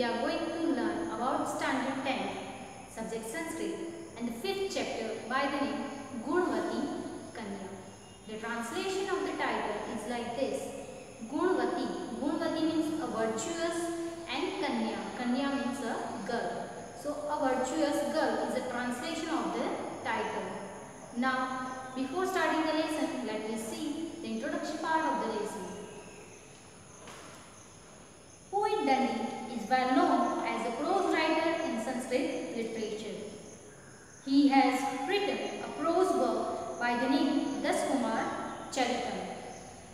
we are going to learn about Standard 10, subject Sanskrit and the 5th chapter by the name Gunvati Kanya. The translation of the title is like this. Gunvati. Gunvati means a virtuous and Kanya. Kanya means a girl. So a virtuous girl is a translation of the title. Now before starting the lesson, let me see the introduction part of the lesson. Poet Dalit is well known as a prose writer in Sanskrit literature. He has written a prose work by the name Das Kumar Charitam.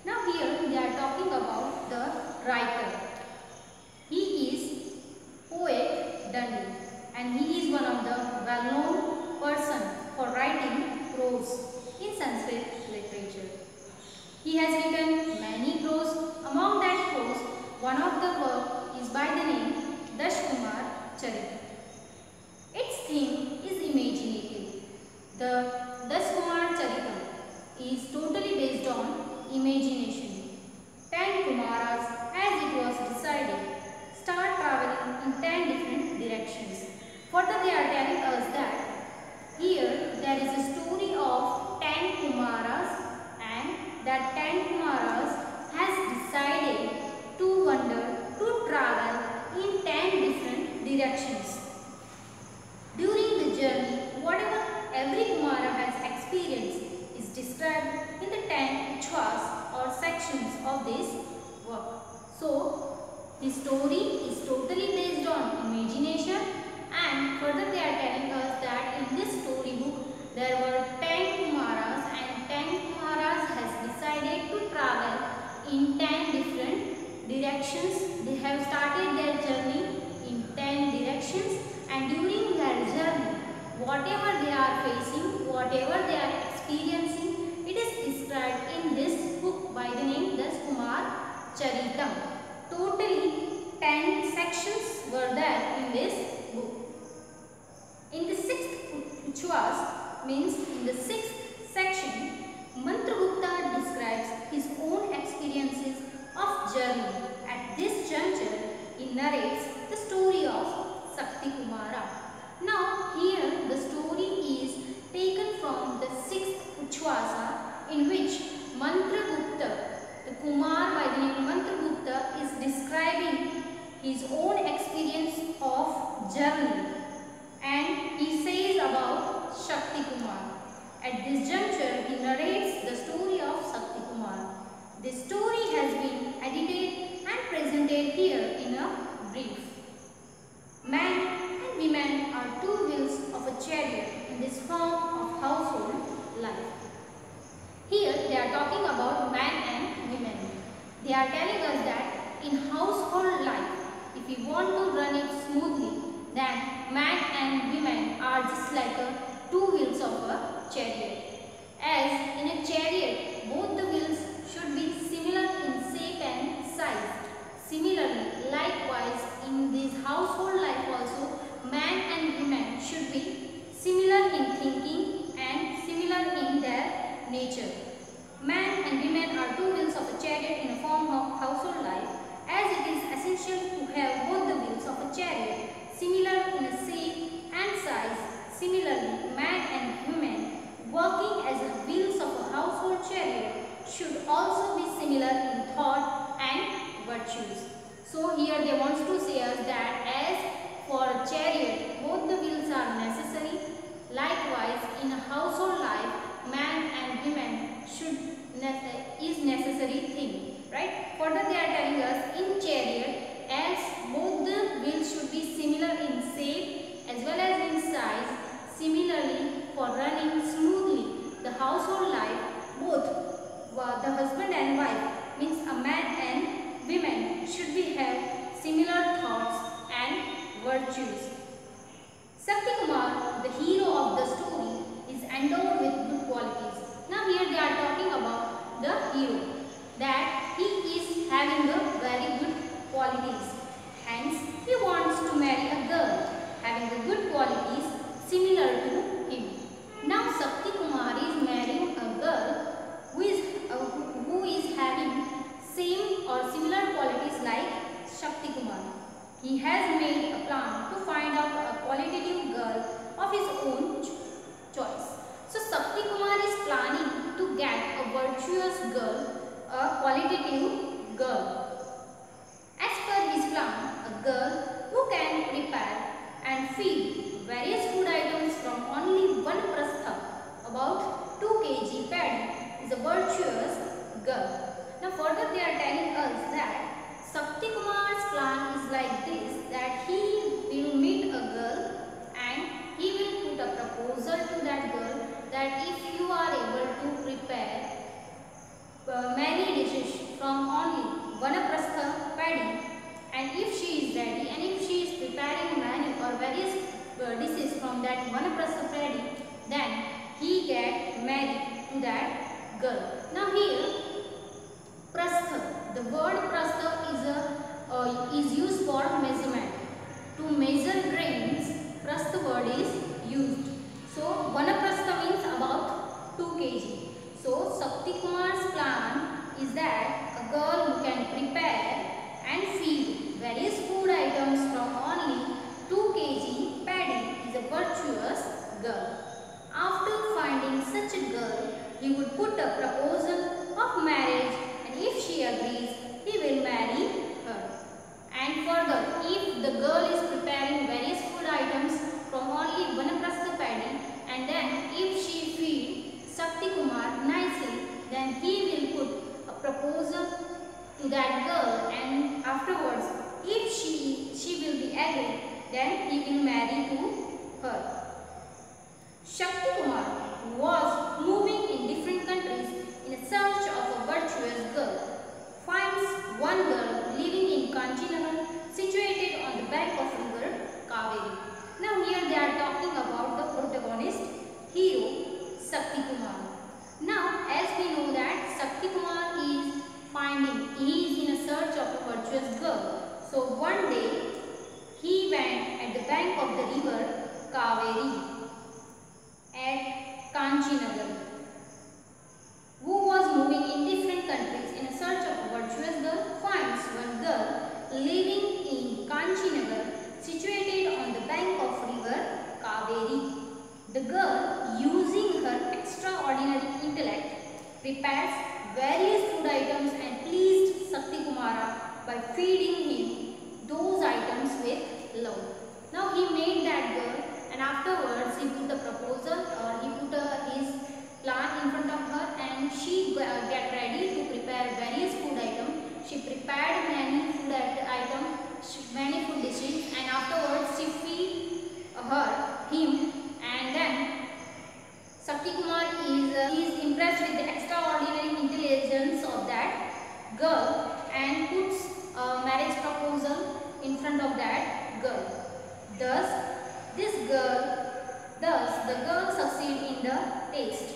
Now here they are talking about the writer. He is poet Dandi and he is one of the well-known person for writing prose in Sanskrit literature. He has written many prose. Among that prose, one of the work is by the name Dashkumar Charit. Its theme is imaginative. The Dashkumar Charit is totally based on imagination. Ten Kumaras, as it was decided, start traveling in ten different directions. Further, they are telling us that his own experience of journey and he says about Shakti Kumar. At this juncture, he narrates from that Vanaprastha fairy. Then he get married to that girl. Now here, Prastha, the word Prastha is, a, uh, is used for measurement. To measure grains, Prastha word is ready to her. girl and puts a marriage proposal in front of that girl. Thus, this girl, thus the girl succeed in the test.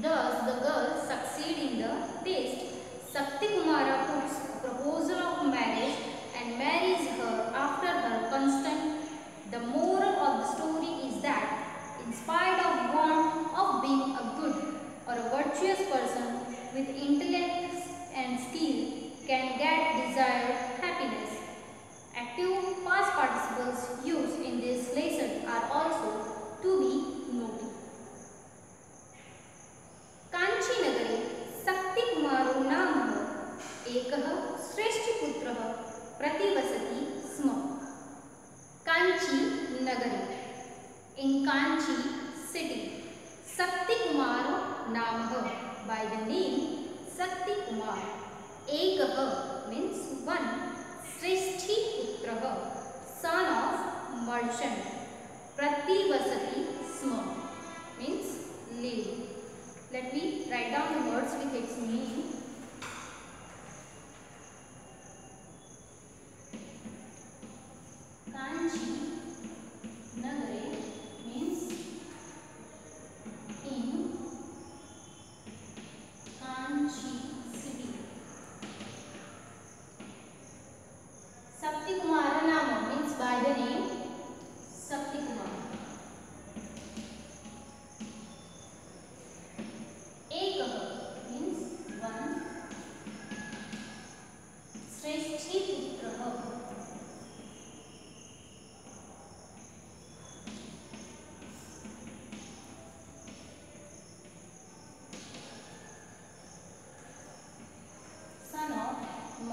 Thus, the girl succeed in the test. Sakti Kumara puts proposal of marriage and marries her after her constant. The moral of the story is that in spite of want of being a good or a virtuous person with intellect, and skill can get desired happiness. Active past participles used in this lesson are also to be noted. Kanchi Nagari Sakti Kumaru काञ्चीनगरे शक्तिकुमारो नामः एकः श्रेष्ठपुत्रः Sma Kanchi Nagari in Kanchi city. Sakti Kumar Namah by the name Shakti Kumar एक means one श्रेष्ठी पुत्र सन of merchant प्रतिवसती स्म means ले let me write down words with its meaning Kanchi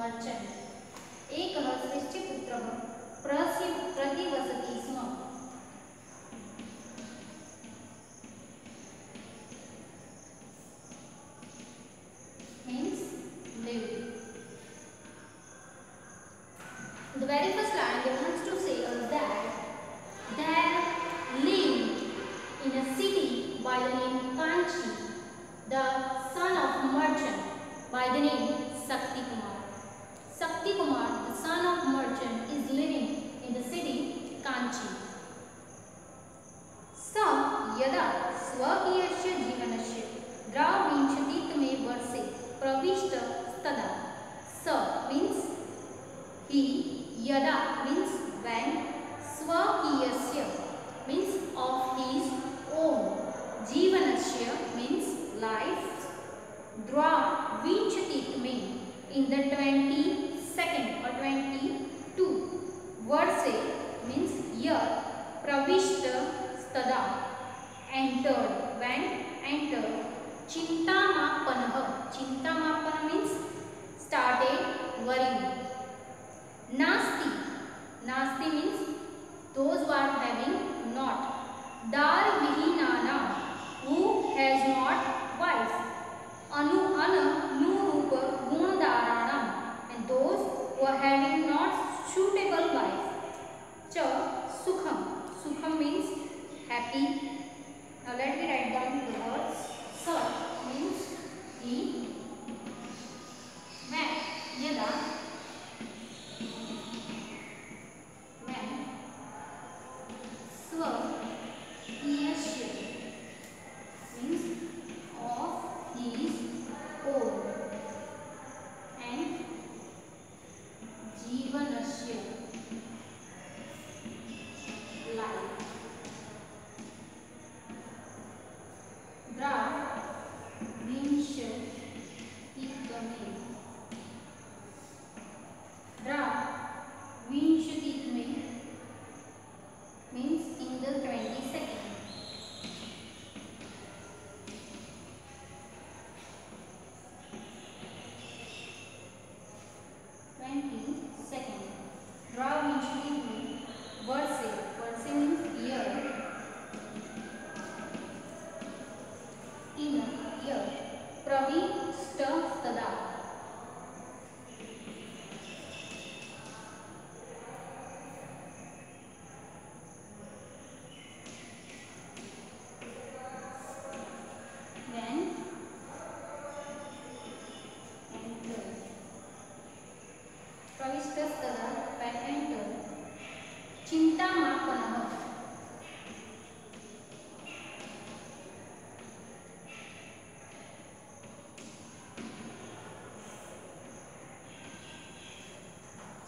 one channel.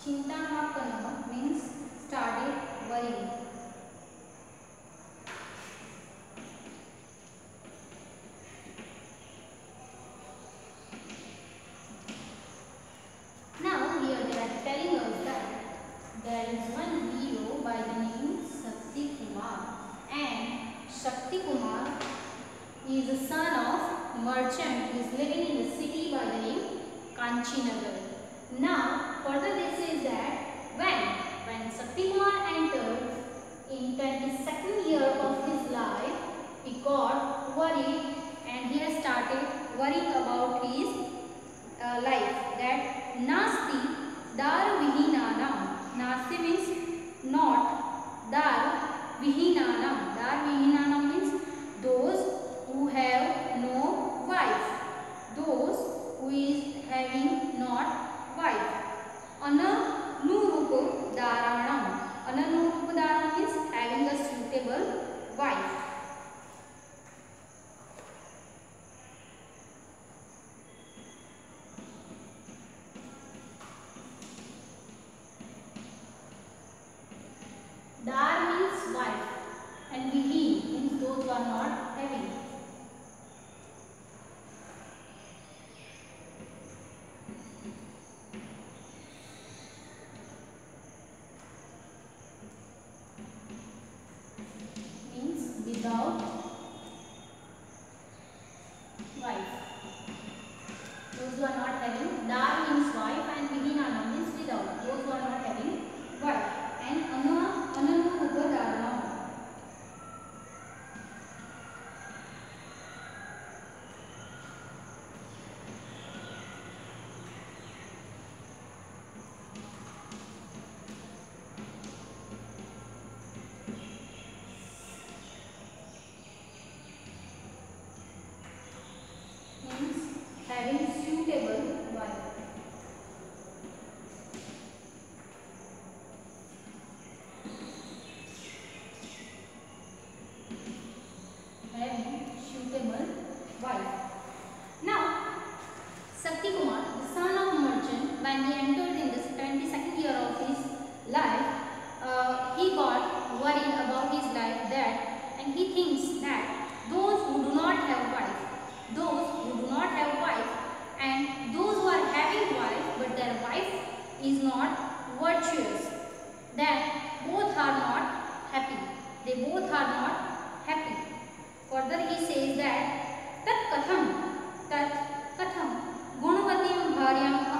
请蛋糕本 They not happy. Further he says that tat katham tat katham Gunavatim भार्याम्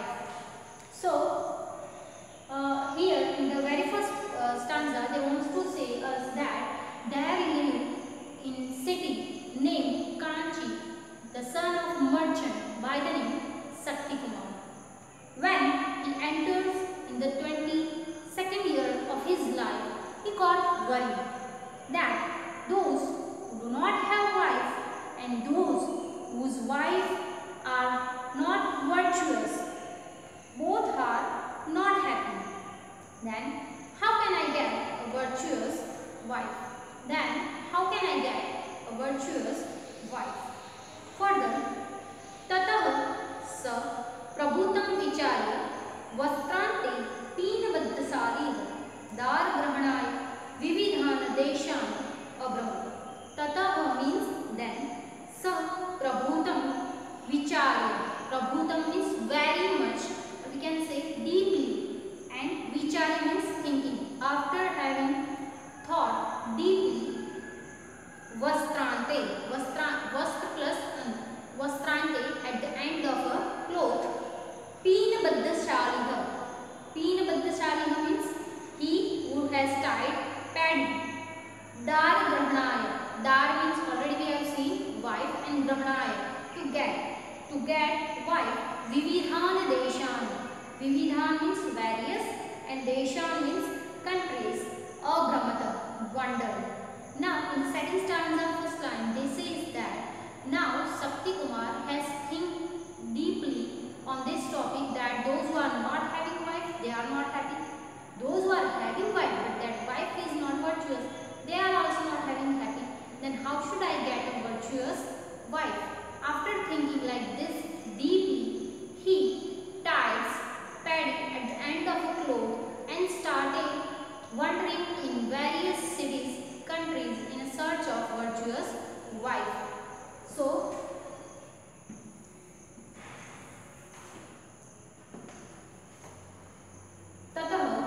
wife. So uh, here in the very first uh, stanza they want to say us that there lived in city named Kanchi the son of merchant by the name Sakti Kumar. When he enters in the 22nd year of his life, he got worried dar grahanaya dar means already we have seen wife and grahanaya to get to get wife vividhan deshan. Vividhan means various and deshan means countries. Abramata wonder. Now in second stanza of this line they says that now Sakti Kumar has think deeply on this topic that those who are not having wife they are not happy. Those who are having wife they are also not having happy. Then how should I get a virtuous wife? After thinking like this deeply he ties paddy at the end of a cloth and started wandering in various cities countries in a search of virtuous wife. So ततः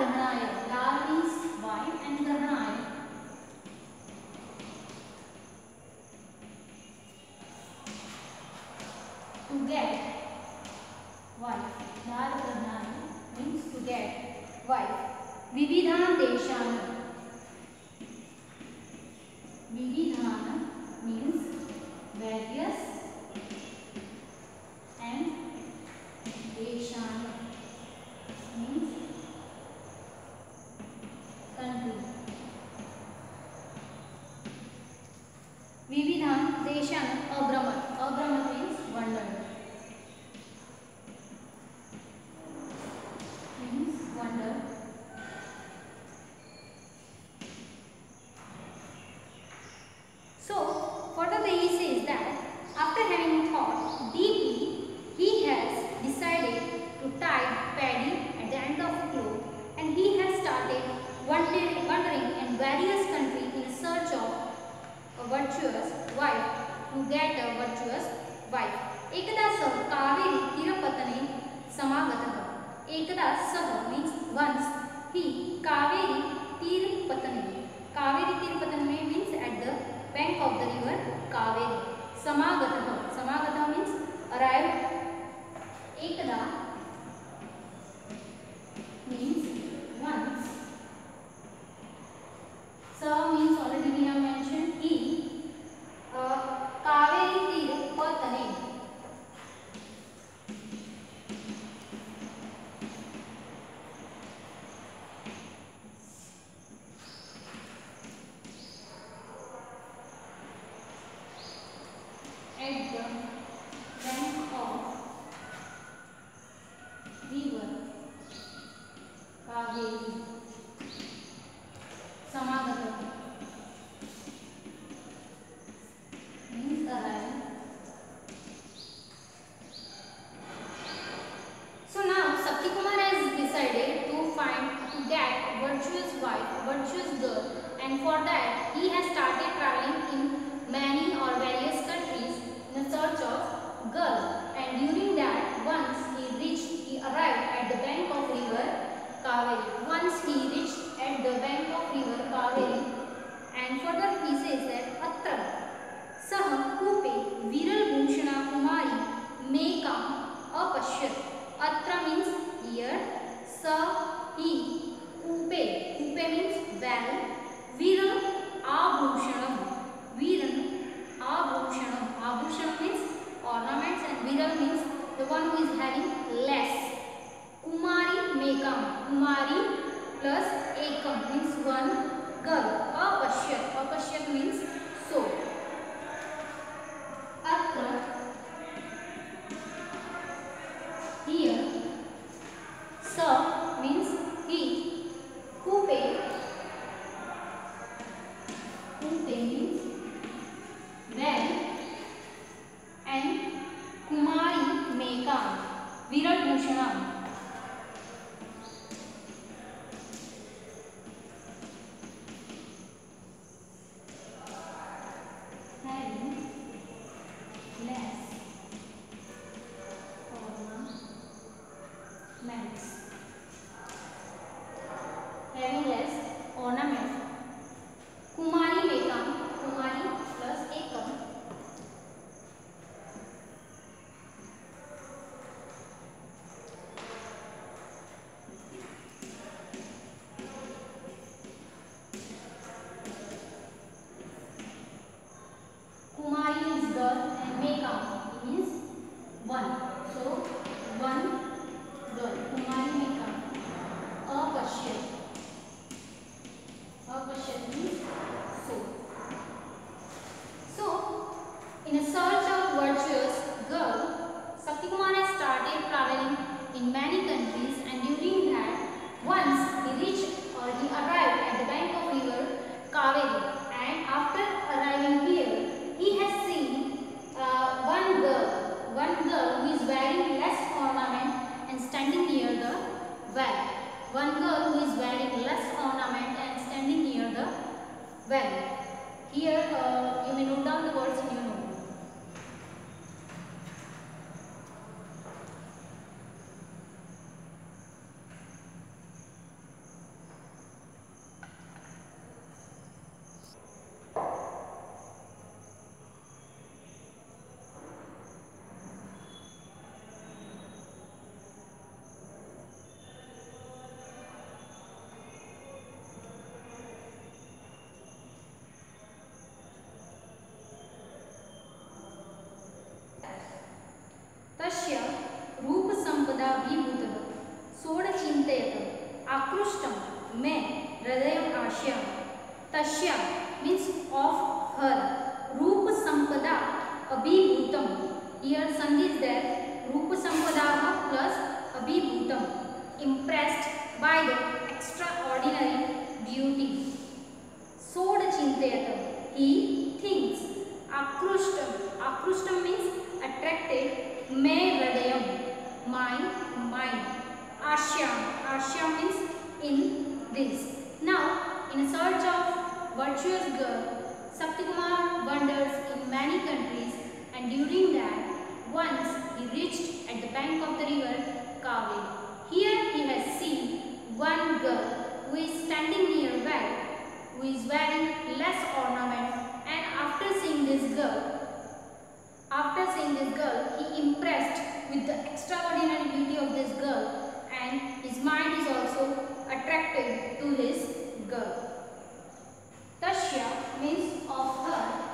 गहनाए लाल means wine and गहनाए। To get wife लाल गहनाए means to get wife विविधान देशान कुमारी plus एक कंपनी वन गर्ल अभिभूतम। हियर संधि इज़ देयर रूप संपदा plus अभिभूतम। Impressed by the extraordinary beauty सोड चिंतेत ही थिंक्स आकृष्ट आकृष्ट मींस अट्रैक्टेड मे हृदय माय माइंड आश्या आश्या means in this now in search of virtuous girl सप्तकुमार wonders in many countries and during that once he reached at the bank of the river Kaveri here he has seen one girl who is standing near well who is wearing less ornament. And after seeing this girl after seeing this girl he impressed with the extraordinary beauty of this girl. And his mind is also attracted to his girl. Tashya means of her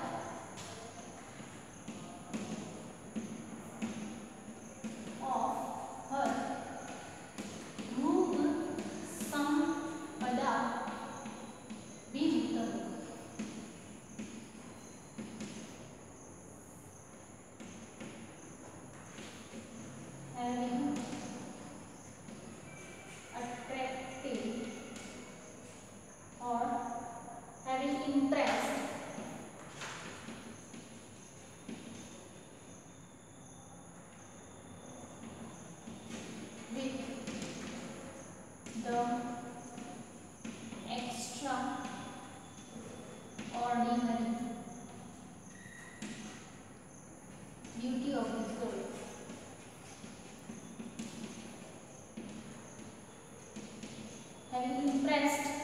having attracted or having impressed with the extraordinary beauty of this girl. Having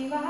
ವಿವಾಹ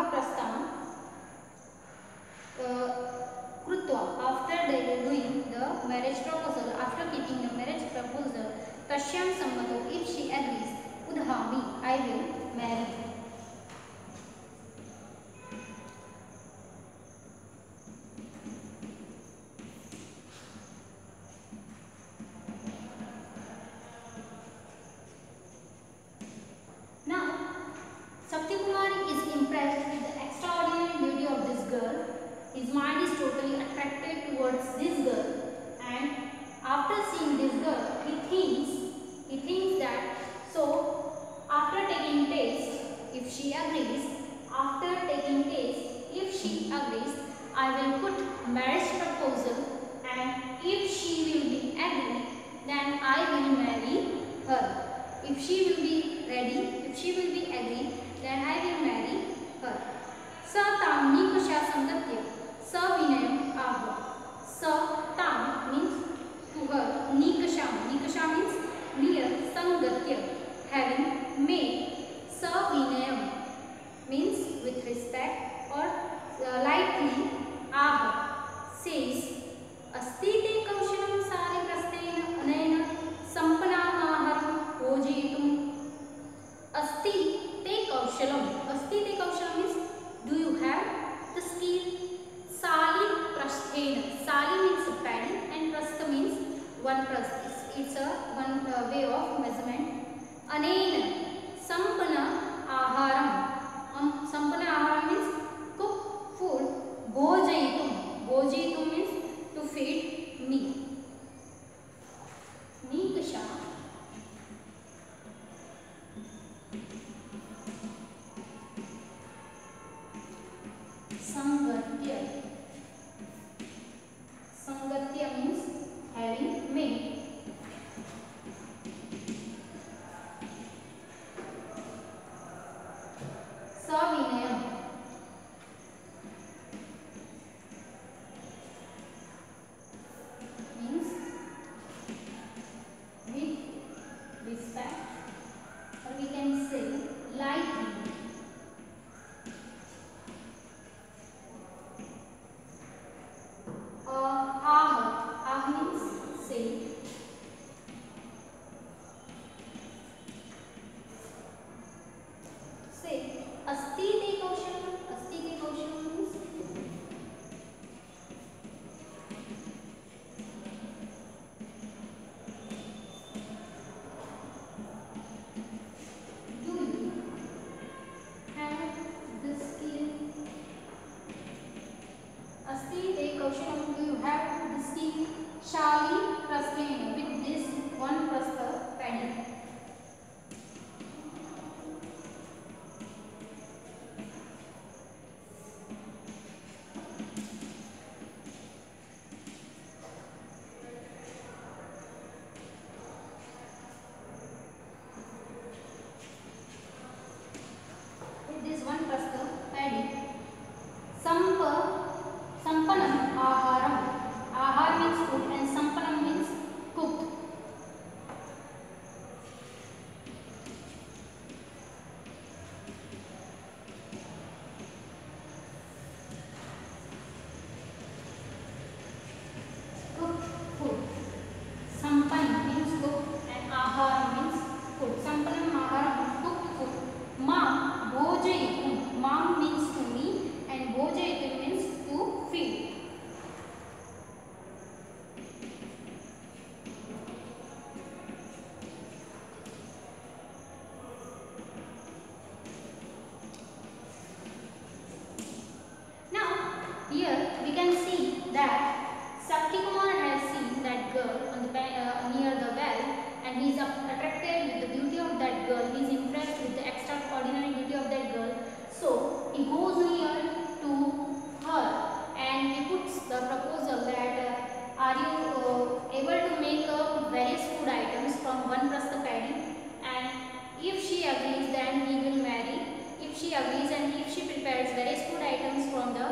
fetch various food items from the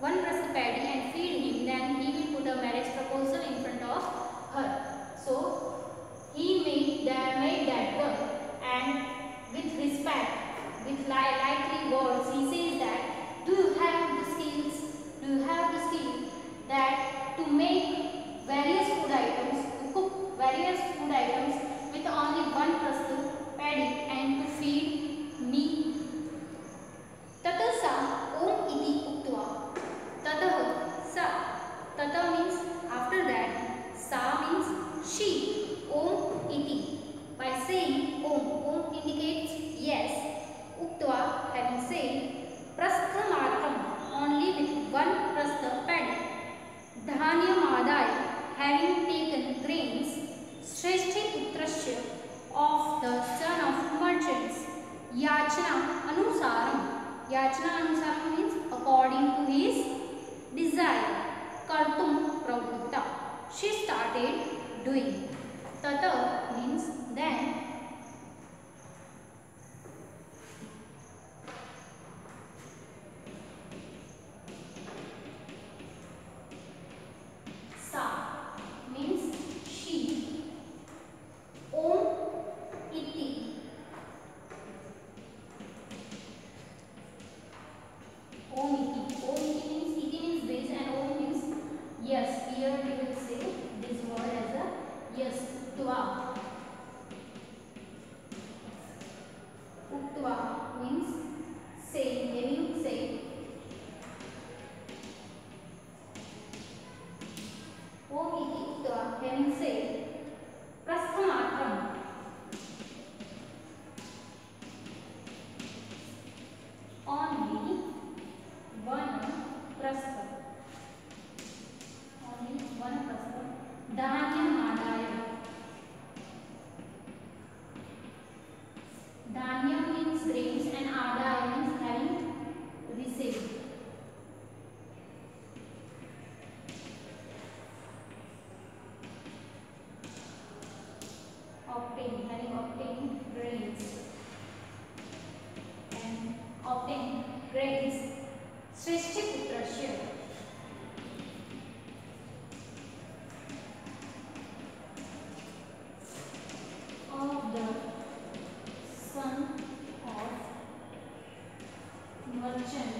one press paddy and feed him, then he will put a marriage proposal in front श्रेष्ठ पुत्र Shiv of the son of merchant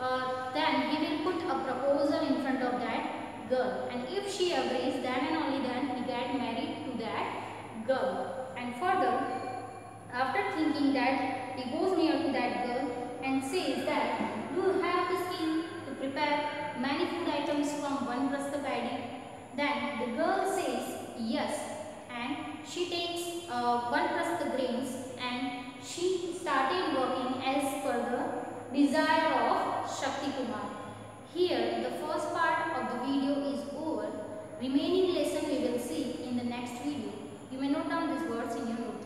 Uh, then he will put a proposal in front of that girl. And if she agrees then and only then he get married to that girl. And further after thinking that he goes near to that girl and says that you have the skill to prepare many food items from one prasthak paddy?" then the girl says yes. And she takes uh, one prasthak grains and she started working as per the desire of Shakti Kumar. Here the first part of the video is over. Remaining lesson we will see in the next video. You may note down these words in your notebook.